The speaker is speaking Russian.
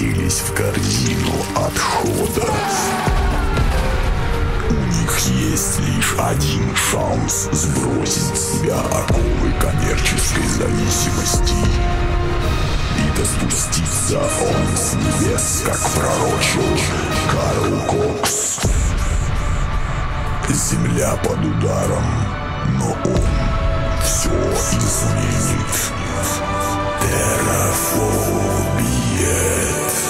превратились в корзину отходов. У них есть лишь один шанс сбросить с себя оковы коммерческой зависимости и спуститься он с небес, как пророчил Карл Кокс. Земля под ударом, но он все изменит. yet.